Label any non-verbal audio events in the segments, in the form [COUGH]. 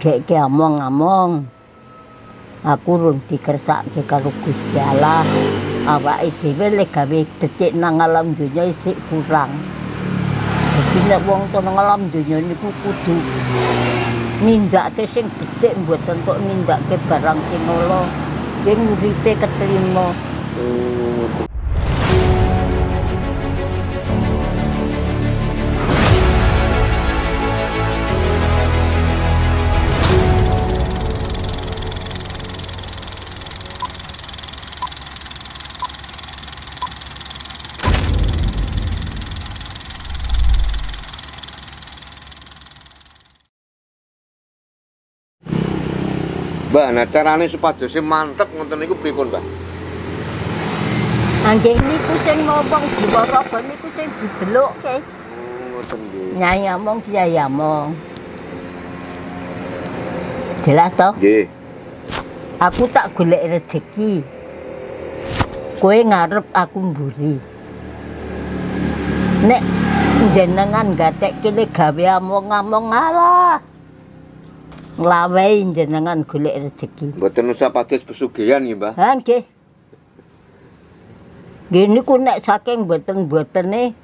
digeke omong-omong. Aku rung dikersake karo Gusti Allah. Awake dhewe lek gawe becik nang alam dunya isih kurang. Dadi nek wong nang alam dunya niku kudu nindakake sing becik mboten kok nindakake barang sing ala. Sing uripe ketrima. Mbah, nah carane supados mantep ngoten niku pripun, Mbah? Anjing niku sing ngomong diwaraga niku sing didelukke. Oh, ngoten nggih. Nyai ngomong kiai ngomong. Jelas toh? Nggih. Aku tak golek rezeki. Kowe ngarep aku mburi. Nek jenengan gatek kene gawe among-among alah. Nglawehi jenengan golek rezeki. Mboten usah pados pesugihan nggih, Mbah. Ha nggih. Nggih niku nek saking boten-botene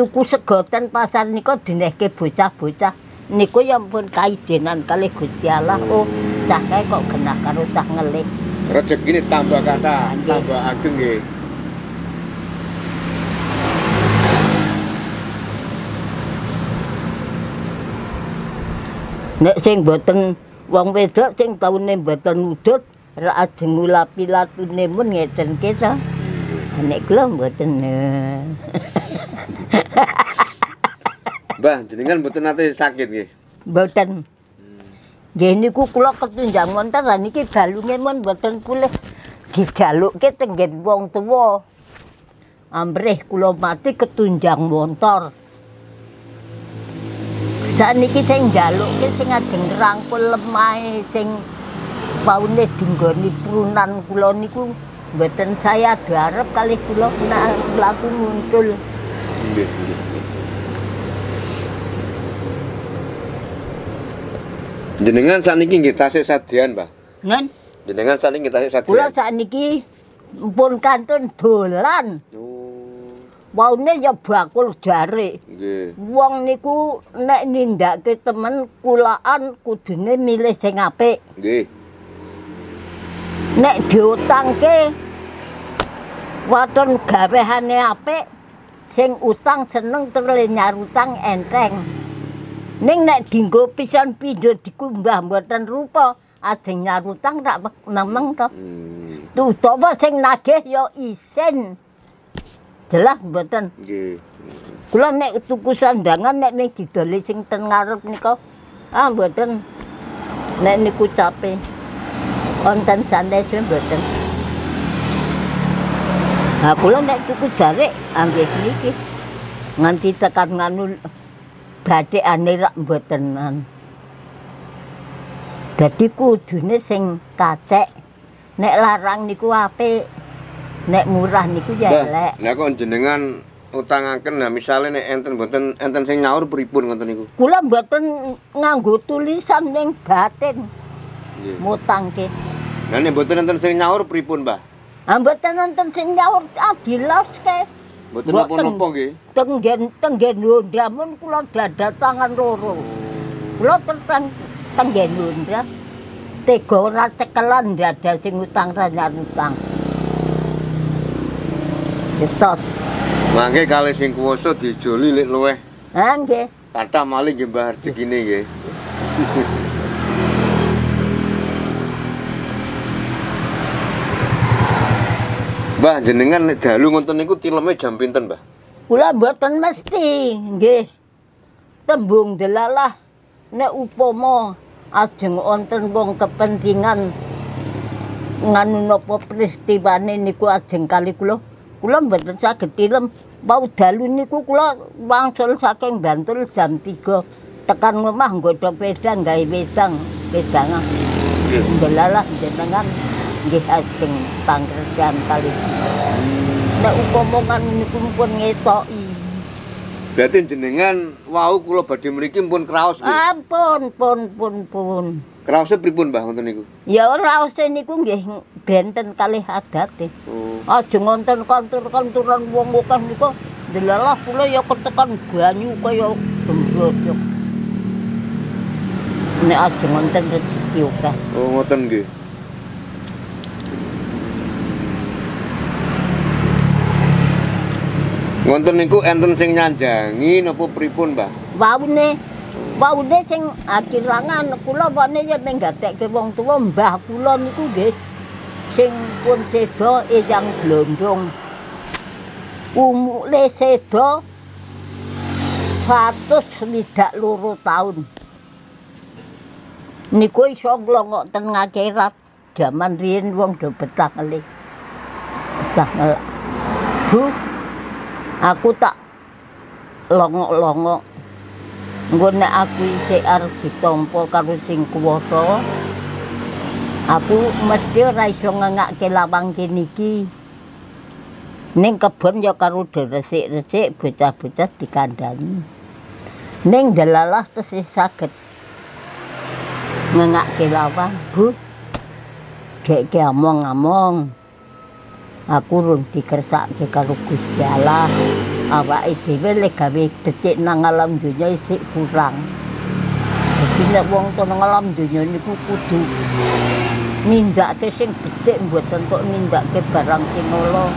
tuku segoten pasar nika dinehke bocah-bocah niku ya pun kaidenan kalih Gusti Allah. Oh, cah kae kok genah karo cah ngelik. Rezekine tambah kata, tambah ageng nggih. Nek sing boten wong wedok sing taune boten udut ra ajeng ngulapi latune mun ngeten kita. Nek kula mboten. Mbah, jenengan mboten nate sakit nggih. Mboten. Nggih niku kula ketunjang montor lan niki balunge mun mboten pulih dijalukke tenggen wong tuwa. Ambrih kula mati ketunjang montor. Saniki sing njalukke sing ajeng ngrangkul lemahe sing paune dinggoni prunan kula niku mboten saya diarep kalih kula nek laku muncul. Nggih, nggih. Jenengan sakniki nggih tasih sadian, Mbah. Nen Jenengan sakniki nggih tasih kula sadian. sakniki pun kantun dolan. Oh, Waune ya bakul jare. nggih. Wong niku nek nindakake temen kulaan kudune milih sing apik. Nggih. Nek diutangke waton gawehane apik, sing utang seneng terus nyarutang enteng. Ning nek dinggo pisan pindho dikumbah mboten rupa, ajeng nyarutang tak memeng to. Hmm, Utawa sing nagih ya isin. Jelas mboten. nggih. Kula nek tuku sandangan nek ning didoli sing ten ngarep nika ah mboten. Nek niku cape. Wonten sandes mboten. Nah, kula nek tuku jarik anggih niki. Nganti tekan nganu badhekane rak mbotenan. Dadi kudune sing kacek. Nek larang niku apik. Nek murah niku ya elek. Lah kok jenengan utangaken nah misale nek enten mboten enten sing nyaur pripun ngoten niku? Kula mboten nganggo tulisan ning batin Nggih. mutangke. Lah nek mboten enten sing nyaur pripun, Mbah? Ah mboten nonton sing nyaur adiloske. Mboten Mboten. napa-napa nggih. Tenggen tenggen Honda mun kula dadak tangan loro. Kula tentang tenggen Honda. Tega ora cekelan dada sing utang ra utang. Yetos. Mangke kalih sing kuwasa dijoli lek luweh Ha nggih. kathah malih nggih Mbah rezekine nggih. [LAUGHS] Mbah jenengan nek dalu ngoten niku tileme jam pinten, Mbah? Kula mboten mesti, nggih. Tembung delalah nek upama ajeng wonten wong kepentingan nganu napa peristiwane niku ajeng kali kula. Kula mboten saged tilem. Mau dalu niku kula wangsul saking Bantul jam 3. Tekan omah nggodho pedang gawe wedang, wedangan. Delalah jenengan nggih ajeng pangkerjaan kali. Nek upama kan niku pun ngetoki. Berarti jenengan wau kula badhe mriki pun kraos nggih. Ampun, pun, pun, pun. Kraose pripun Mbah ngoten niku? Ya usah niku nggih benten kalih adate. Oh. Aja ngonten kantur-kanturan wong akeh niku delalah kula ya ketekan banyu kaya gembrosok. Nek aja ngonten rezeki akeh. Oh ngoten nggih. Ngoten niku enten sing nyanjangi napa pripun, Mbah? Waune waune sing akirangan kula wone ya menggatekke wong tuwa mbah kula niku nggih sing pun seda eyang blondong. Umure seda 162 tahun. Niku iso nglongok ten ngakhirat. Jaman riyen wong do betah ngelih. Betah ngelak. Bu, aku tak longok-longok. Engko nek aku isih arep ditampa karo sing kuwasa, aku mesti ora iso ngengake lawang kene iki. Ning kebon ya karo resik-resik bocah-bocah dikandani. Ning dalalah tesih saged ngengake lawang, Bu. Gek among-among. Aku rung dikersake karo Gusti Allah. Awake dhewe lek gawe becik nang alam donya isih kurang. Dadi nek wong nang alam donya niku kudu nindakake sing becik mboten kok nindakake barang sing ala.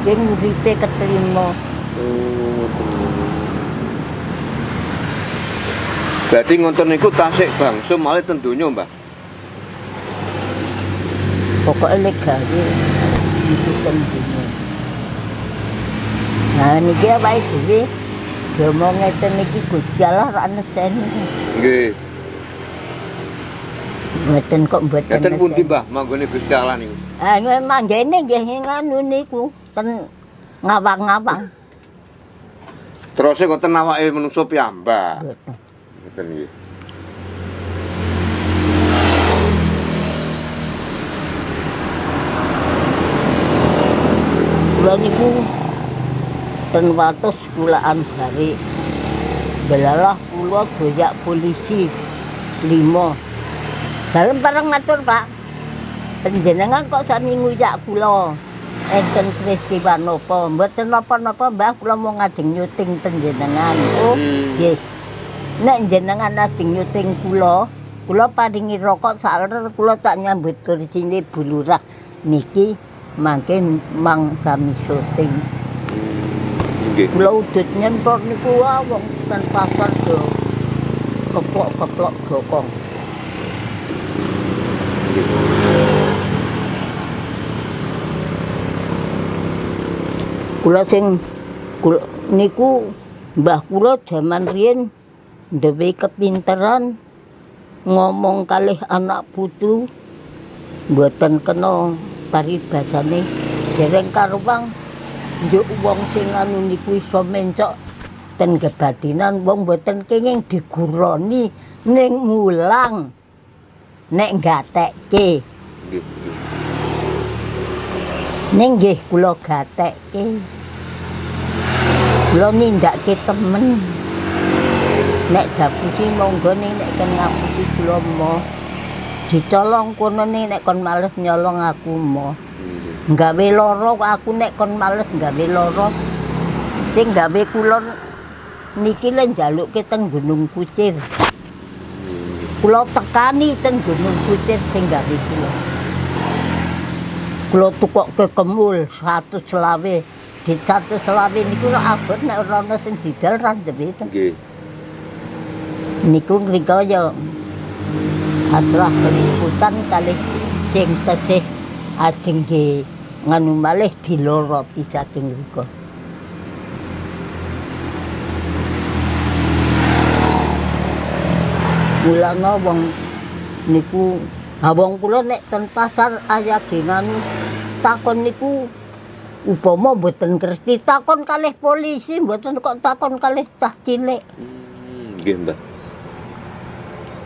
Sing uripe ketrima. Ngoten. Berarti ngoten niku tasik bangsa malih ten donya, Mbah. Pokoke lek gawe iki ten donya. Nah niki awake dhewe Ngomong ngeten iki Gusti Allah ra neseni. Nggih. Mboten kok mboten. Ngeten pundi. Mbah, manggone Gusti Allah niku? Ah memang gene nggih nganu niku ten ngawang-ngawang. Terus ngoten awake menungso piyambak. Mboten. Ngoten nggih. Kula niku ten wates kulaan bari. Belalah kula doyak polisi lima. Dalem bareng matur, Pak. Panjenengan kok sami nguyak kula. Enten peristiwa napa? Mboten napa-napa, Mbah, kula mau ngajeng nyuting panjenengan. Oh, Hmm. nggih. Nek jenengan ajeng nyuting kula, kula paringi rokok saler kula tak nyambut kursine Bu Lurah. Niki mangke mang sami syuting. Nggih. Kula udut nyentor niku wong ten pasar do keplok-keplok gokong. Kula sing kula niku mbah kula jaman riyen ndewe kepinteran ngomong kalih anak putu mboten kena paribasane. Dereng karuwang njuk wong sing anu niku iso mencok ten kebatinan wong mboten kenging diguroni ning mulang nek gatekke Nggih. nggih. kula gatekke kula nindakke temen nek dapusi monggo ning nek kan ngapusi kula mo dicolong kono ning nek kon males nyolong aku Nggih. nggawe loro aku nek kon males nggawe loro sing gawe kula niki le njalukke teng Gunung Kucir kula tekani teng Gunung Kucir sing gawe kula. Kula tukokke kemul satu selawe di satu selawe niku abot nek ora ana sing didal ra ndewe Nggih. niku ngrika ya atrah keliputan kali sing tesih ajeng ge nganu malih diloroti saking Mulane wong niku ha wong kula nek ten pasar aya nganu takon niku upama mboten ngerti takon kalih polisi mboten kok takon kalih cah cilik. Hmm, Nggih, Mbah.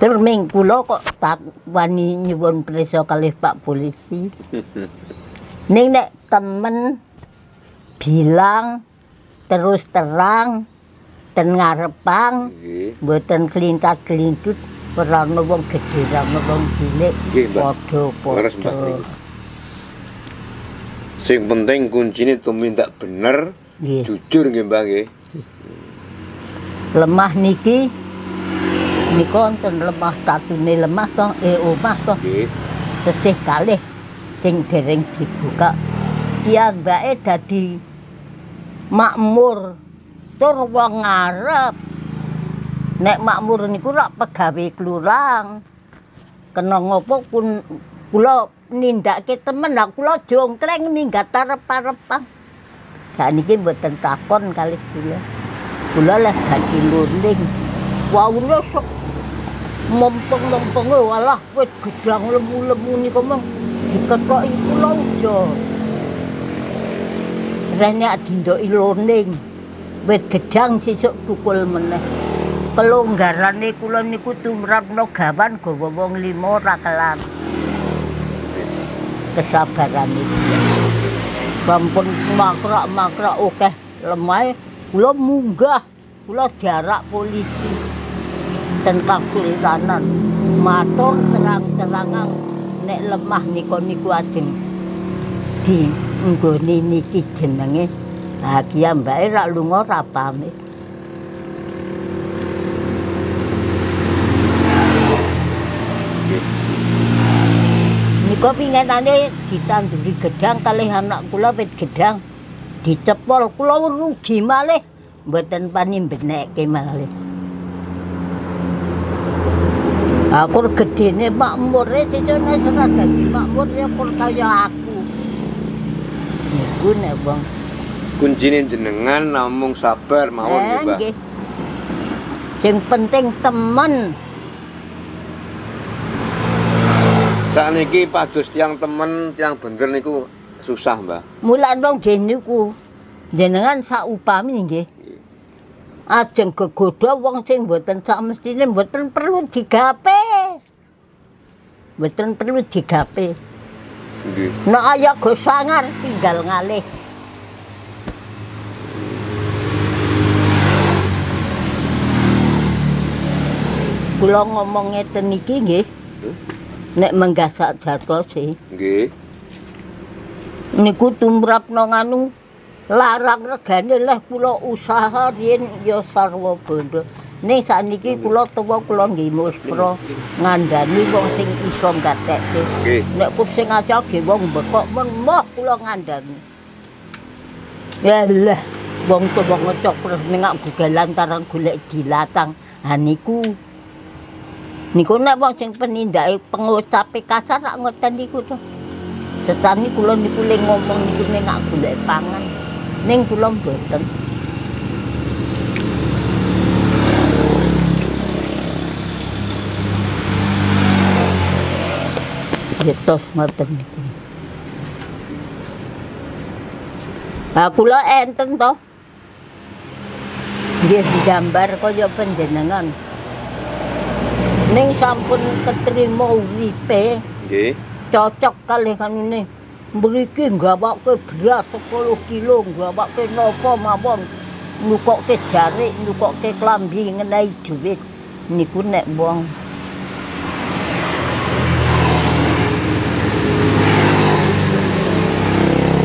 Terming kula kok tak wani nyuwun prisa kalih Pak Polisi. [LAUGHS] Ning nek temen bilang terus terang ten ngarepang Nggih. mboten kelintat-kelintut ora ana wong gedhe ora ana wong cilik padha-padha niku. Sing penting kuncine tumindak bener, nggih jujur nggih Mbak nggih. lemah niki nika wonten lemah tatune lemah to eh omah to Nggih. tesih kalih sing dereng dibuka piyambake dadi makmur tur wong ngarep. Nek makmur niku rak pegawe kelurang. Kena ngopo pun kula nindakake temen lah kula jongkleng minggat arep-arepan sakniki mboten takon kalih kula. Kula leh dadi luring. Waune sok mompong-mompong walah wit gedang lemu-lemu niku mah diketoki kula ujo rene dindoki loning wit gedang sesuk tukul meneh. Kelonggarane kula niku tumrapno gawan gawa wong lima ora kelan kesabaran iki sampun makrak-makrak akeh lemah. Kula munggah kula jarak polisi. Tentang sultanan matur terang-terangan nek lemah nika niku ajeng di nggone niki jenenge ha kiya mbake rak lunga ra pamit Nika pingenane ditanduri gedang kalih anak kula wit gedang dicepol. Kula rugi malih. Mboten pani benekke malih. Aku gedene makmur e cecone ora dadi makmur ya kur kaya aku. Niku nek wong Kuncine jenengan namung sabar mawon nggih Mbak. nggih. Sing penting temen. Sakniki pados tiang temen, tiang bener niku susah, Mbak. Mulan wong jen niku jenengan sak upami nggih. Ajeng gegoda wong sing mboten sak mestine mboten perlu digape. Mboten perlu digape. Nggih. Nek aya go sangar tinggal ngalih. Kula ngomong ngeten iki nggih. Nek menggasak jatose Nggih. niku tumrapno nganu larang regane leh kula usaha riyen ya sarwa bondo. Ning sakniki kula tuwa kula nggih muspra ngandani wong sing iso gatekke. Nek pusing aja ge wong bekok men moh kula ngandani. Ya lah, wong tuwa ngecok terus nengak gugalan tarang golek dilatang. Ha niku niku nek wong sing penindake pengucape kasar rak ngoten niku to. Setani kula niku le ngomong niku nengak golek pangan. Ning kula mboten. Yetos ngoten niku. Lah kula enten to. Nggih digambar kaya panjenengan. Ning sampun ketrima uripe Nggih. cocok kalih kanune. Mriki gawake beras 10 kilo, gawake napa mawon. Nukokke jarik, nukokke klambi ngenehi dhuwit. Niku nek wong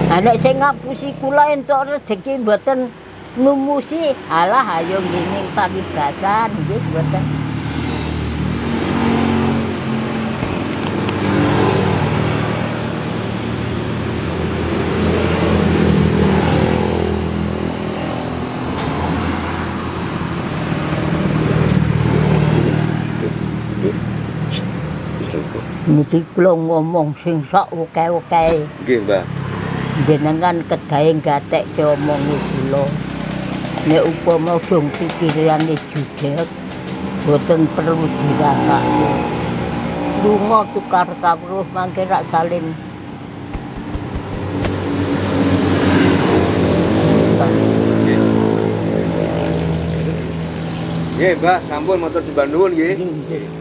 Anak sing ngapusi kula entuk rezeki mboten numusi, alah ayo ngene paribasan nggih mboten. Niki kula ngomong sing sak oke-oke. Nggih, Mbak. jenengan kedahe gatekke omonge kula nek upama dong pikirane jujur boten perlu dirasake lunga tukar kawruh mangke rak salin Nggih, Mbak, sampun motor sembah nuwun nggih. Nggih.